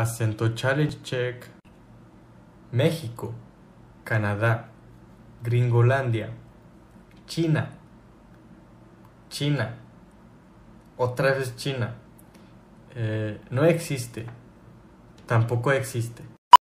acento challenge check, México, Canadá, Gringolandia, China, China, otra vez China, eh, no existe, tampoco existe.